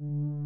Mm.